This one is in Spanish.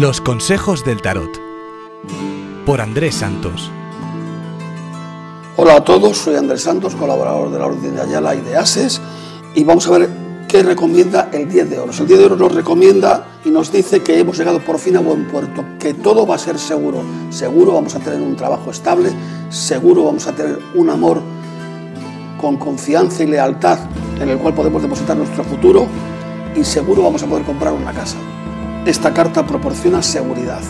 Los consejos del tarot. Por Andrés Santos. Hola a todos, soy Andrés Santos, colaborador de la Orden de Ayala y de Ases, y vamos a ver qué recomienda el 10 de oros. El 10 de oros nos recomienda y nos dice que hemos llegado por fin a buen puerto, que todo va a ser seguro. Seguro vamos a tener un trabajo estable, seguro vamos a tener un amor con confianza y lealtad en el cual podemos depositar nuestro futuro y seguro vamos a poder comprar una casa. Esta carta proporciona seguridad.